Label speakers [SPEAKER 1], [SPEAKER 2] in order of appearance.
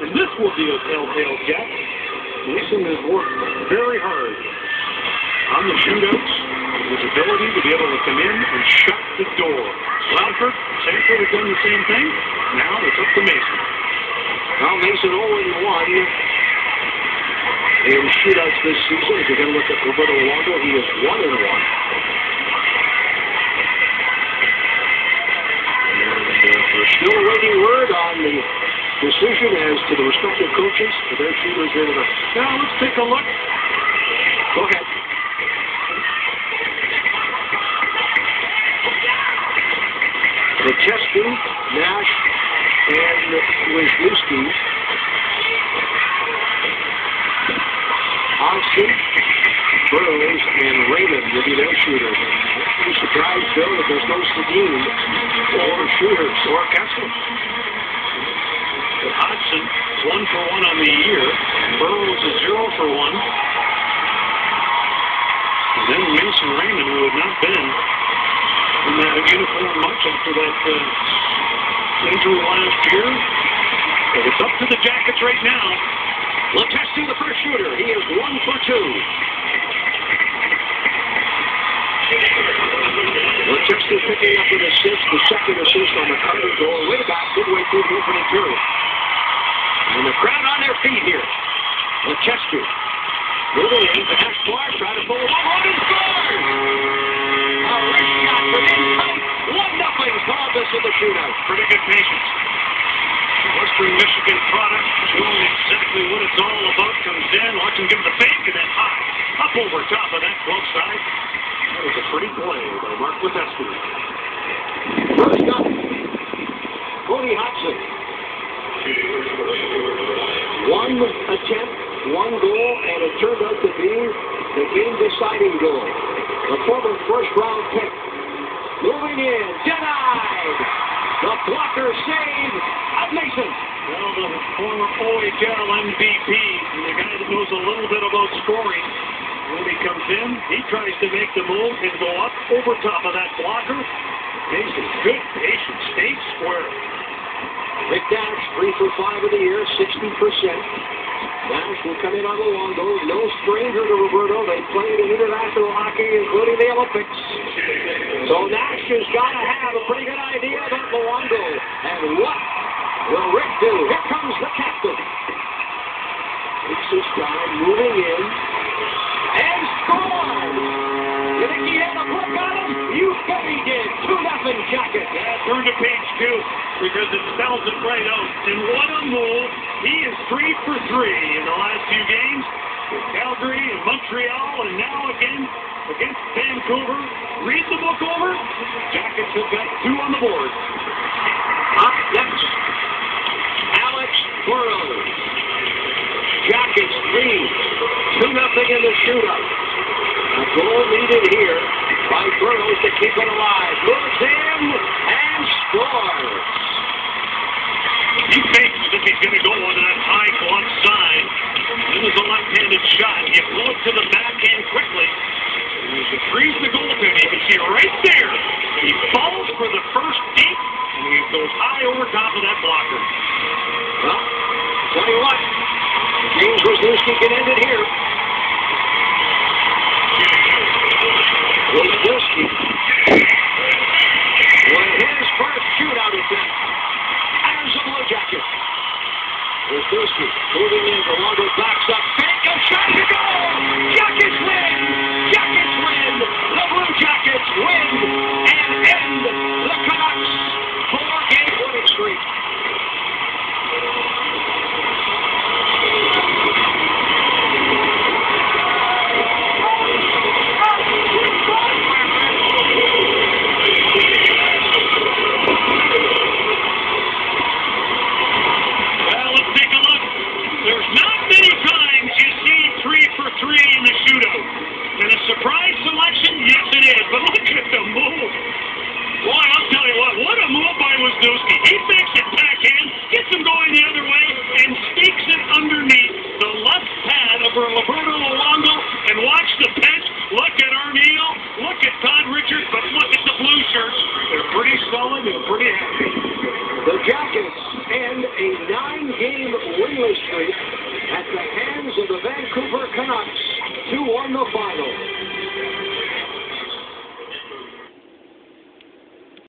[SPEAKER 1] and this will be a telltale Jack. Mason has worked very hard on the shootouts, his ability to be able to come in and shut the door. Loudford, Sanford have done the same thing. Now it's up to Mason.
[SPEAKER 2] Now Mason 0-1 in shootouts this season. If you're going to look at Roberto Luongo, he is 1-1. And uh, still awaiting word on decision as to the respective coaches for their shooters here tonight.
[SPEAKER 1] Now let's take a look.
[SPEAKER 2] Go ahead. Letestu, Nash, and Wisniewski. Hodgson, Burrows, and Raymond will be their shooters. I'm surprised, Bill, that there's no Sedin or shooters or
[SPEAKER 1] Kesler. One for one on the year. Burrows is zero for one. And then Mason Raymond, who had not been in that uniform much after that uh, injury last year. But it's up to the Jackets right now.
[SPEAKER 2] Letestu, the first shooter. He is one for two. Letestu picking up an assist, the second assist on the Carter goal. Way back, midway through the opening period. And the crowd on their feet here. Letestu moving in. The half bar, trying to pull it on and scores! A wrist shot from inside. One nothing. Columbus in the shootout.
[SPEAKER 1] Pretty good patience. Western Michigan product, showing exactly what it's all about. Comes in, watch him give the fake, and then high, up over top of that glove side. That was a pretty play by Mark
[SPEAKER 2] Letestu. One goal, and it turned out to be the game-deciding goal. The former first-round pick. Moving in, denied. The blocker save of Mason.
[SPEAKER 1] Well, the former OHL MVP, and the guy that knows a little bit about scoring, when he comes in, he tries to make the move and go up over top of that blocker. Mason, good patience, stayed square.
[SPEAKER 2] Rick Nash, three for five of the year, 60%. Nash will come in on the long goal. No stranger to Roberto. They played in international hockey, including the Olympics. So Nash has got to have a pretty good idea about Luongo. And what will Rick do? Here comes the 2 nothing Jacket.
[SPEAKER 1] Yeah, turn to page two because it spells it right out. And what a move. He is three for three in the last few games with Calgary and Montreal and now again against Vancouver. Read the book over. Jackets have got two on the board.
[SPEAKER 2] Up next, Alex Burrows. Jackets lead 2 nothing in the shootout. A goal needed here by Burrows to keep it alive. Moves in and scores.
[SPEAKER 1] He fakes as if he's going to go on that high glove side. Then there's a left-handed shot. You pull it to the backhand quickly. As you freeze the goaltender, you can see right there, he falls for the first deep, and he goes high over top of that blocker.
[SPEAKER 2] Well, tell you what, James Wisniewski can end it here. Wisniewski moving in, the
[SPEAKER 1] Luongo He makes it backhand, gets him going the other way, and sneaks it underneath the left pad of Roberto Luongo. And watch the bench. Look at Arniel. Look at Todd Richards. But look at the blue shirts. They're pretty solid and pretty happy.
[SPEAKER 2] The Jackets end a nine-game winless streak at the hands of the Vancouver Canucks. 2-1 the